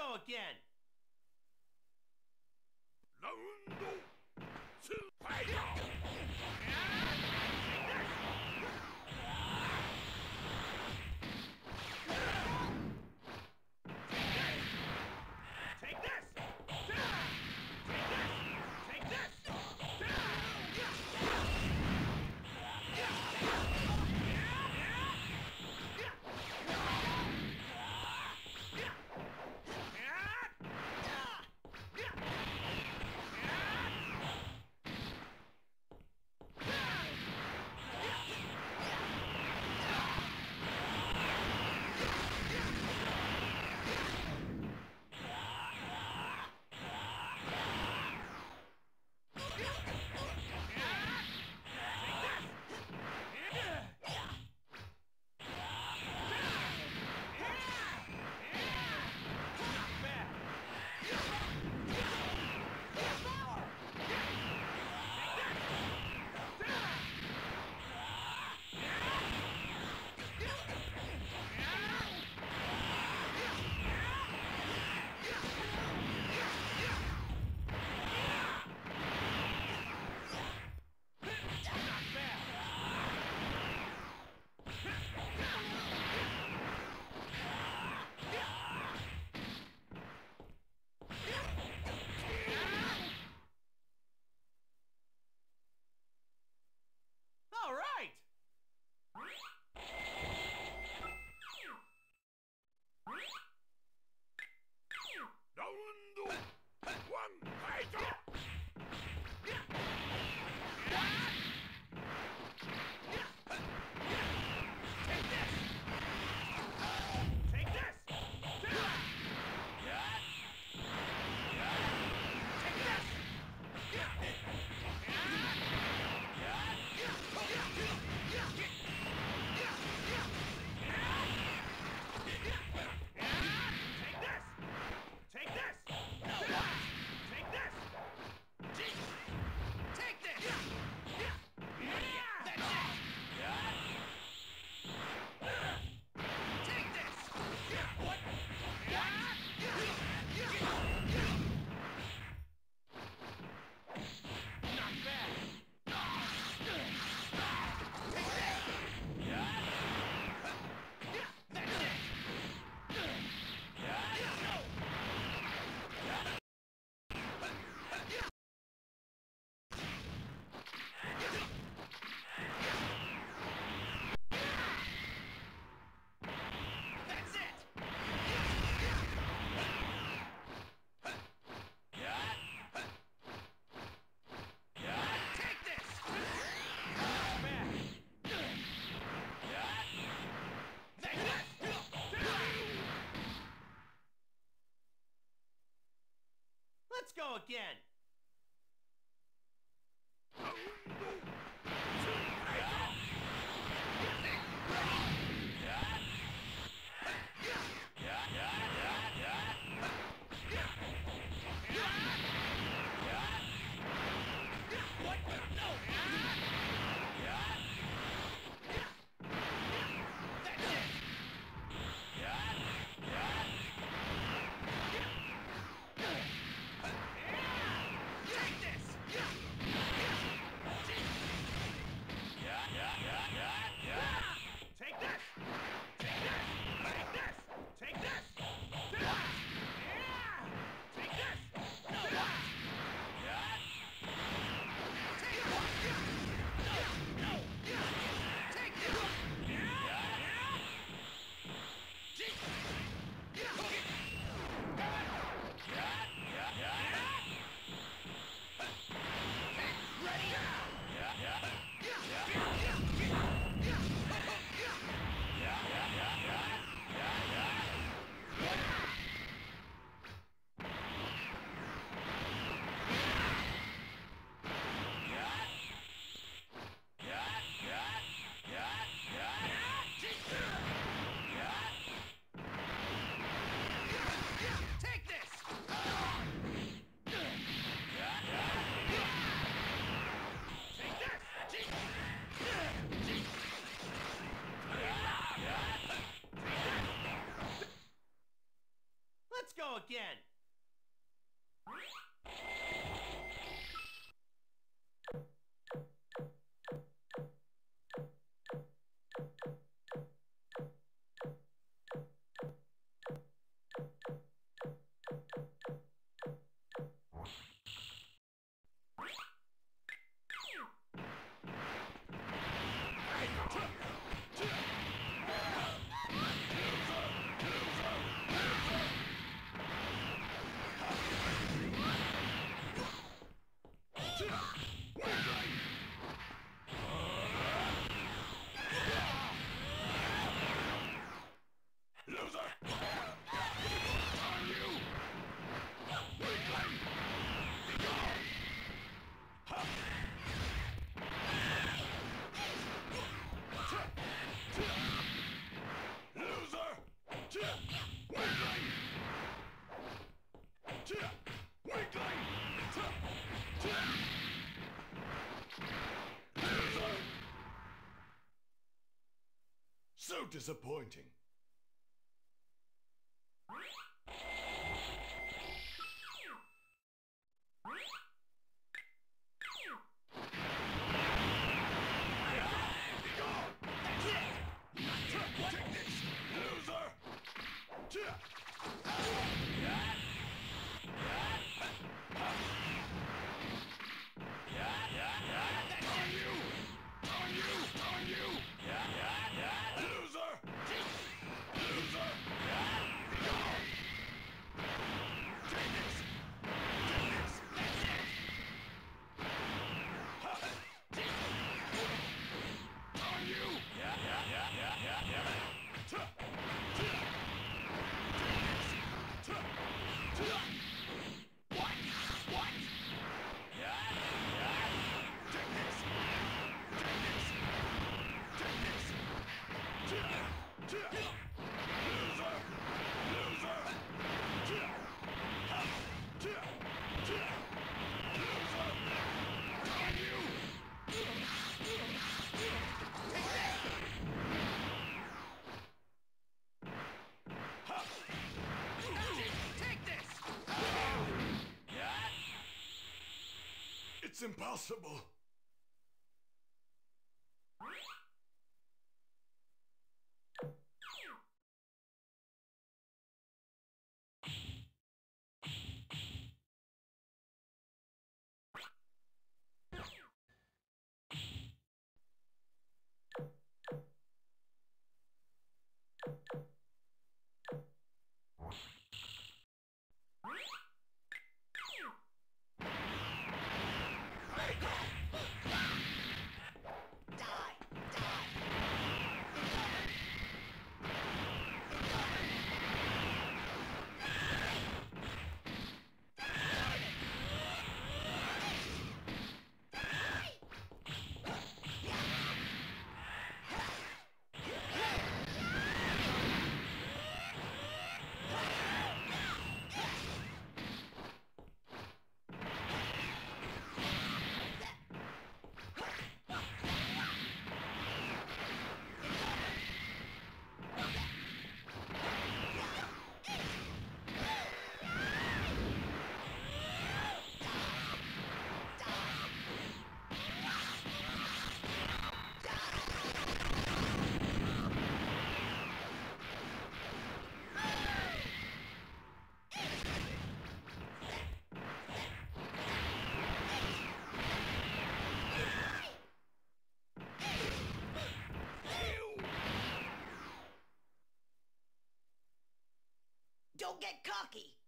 go again. Again. again. Disappointing. It's impossible. Get cocky.